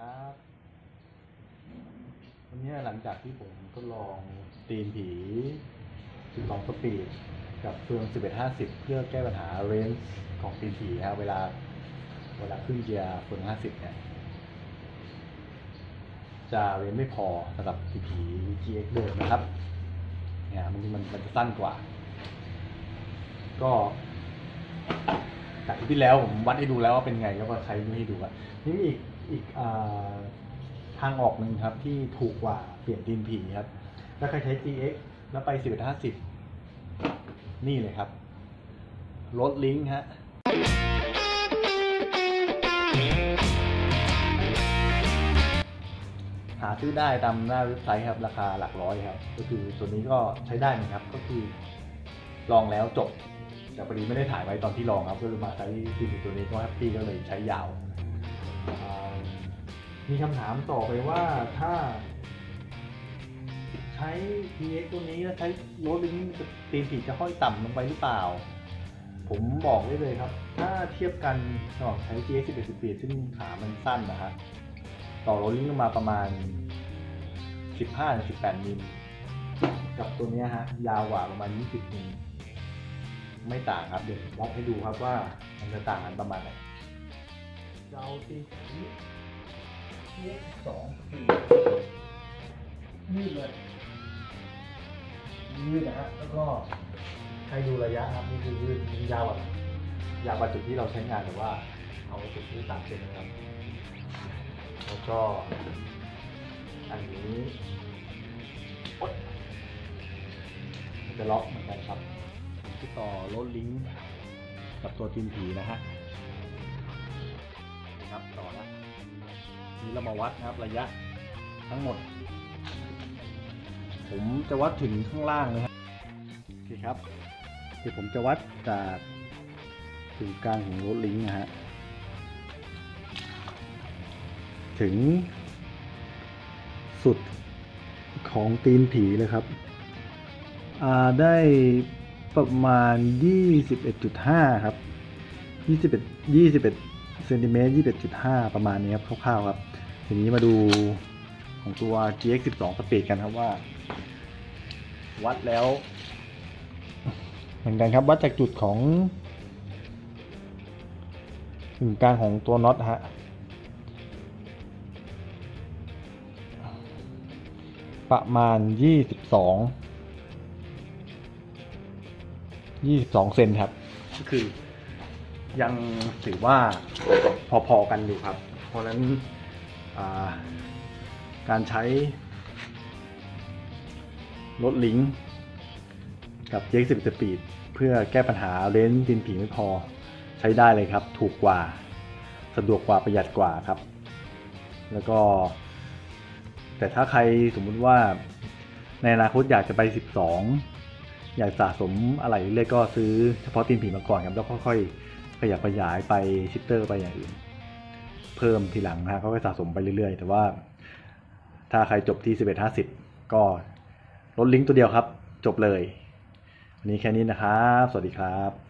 ครับวันนี้หลังจากที่ผมทดลองตีนผี12สปีดกับเฟือง 1150 เพื่อแก้ปัญหาเรนจ์ของตีนผีครับเวลาเวลาขึ้นเกียร์เฟือง 50 เนี่ย จะเรนไม่พอสำหรับตีนผี GX เดิมนะครับ เนี่ยมันมันมันจะสั้นกว่า ก็ จากที่แล้วผมวัดให้ดูแล้วว่าเป็นไงแล้วก็ใช้นี่ให้ดูอะนี่มีอีกอีกอาทางออกหนึ่งครับที่ถูกกว่าเปลี่ยนดินผีครับ ถ้าใครใช้ GX แล้วไป1150 นี่เลยครับรถลิงก์ฮะหาซื้อได้ตามหน้าเว็บไซต์ครับ ราคาหลักร้อยครับ ก็คือตัวนี้ก็ใช้ได้นะครับ ก็คือลองแล้วจบ แต่พอดีไม่ได้ถ่ายไว้ตอนที่ลองครับก็เลยมาใช้ทีมตัวนี้ก็ happy ก็เลยใช้ยาว มีคำถามต่อไปว่าถ้า ใช้ PX ตัวนี้แล้วใช้ RoadLink ตีนผีจะห้อยต่ำลงไปหรือเปล่า ผมบอกได้เลยครับ ถ้าเทียบกันระหว่างใช้ GX 11 18ซึ่งขามันสั้นนะฮะต่อ RoadLink ลงมาประมาณ 15-18มิลกับตัวนี้ฮะยาวกว่าประมาณ 20มิล ไม่ต่างครับเดี๋ยววัดให้ดูครับว่ามันจะต่างกันประมาณไหนเราตีนี้นี่สองสี่ยืดเลยยืดนะฮะแล้วก็ให้ดูระยะครับนี่คือยืดนี่ยาวกว่ายาวกว่าจุดที่เราใช้งานแต่ว่าเอาจุดที่สามเซนนะครับ แล้วก็ อันนี้โอ๊ยมันจะล็อกเหมือนกันครับ ที่ต่อรถลิงก์กับตัวตีนผีนะฮะครับต่อแล้วนี้เรามาวัดนะครับระยะทั้งหมด ผมจะวัดถึงข้างล่างเลยครับโอเคครับเดี๋ยวผมจะวัดจากถึงกลางของรถลิงก์นะฮะถึง สุดของตีนผีเลยครับอ่าได้ ประมาณ 21.5 ครับ 21 21เซนติเมตร21.5 ประมาณนี้ครับคร่าวๆครับ ทีนี้มาดูของตัว GX 12สปีดกันครับว่า วัดแล้ว เหมือนกันครับ วัดจากจุดของถึงกลางของตัวน็อตฮะประมาณยี่สิบสอง ยี่สิบสองเซนครับ ก็คือ ยังถือว่าพอๆกันอยู่ครับ เพราะฉะนั้นาการใช้รถลิงก์กับเจ็กสิบสปีดเพื่อแก้ปัญหาเลนส์ดินผีไม่พอใช้ได้เลยครับ ถูกกว่าสะดวกกว่าประหยัดกว่าครับ แล้วก็ แต่ถ้าใครสมมุติว่าในอนาคตอยากจะไป 12 อยากสะสมอะไรเรื่อยๆก็ซื้อเฉพาะตีนผีมาก่อนครับแล้วค่อยๆขยับขยายไปชิปเตอร์ไปอย่างอื่น เพิ่มทีหลังนะเขาก็สะสมไปเรื่อยๆ แต่ว่า ถ้าใครจบที่1150ก็ลดลิงก์ตัวเดียวครับ จบเลย วันนี้แค่นี้นะครับ สวัสดีครับ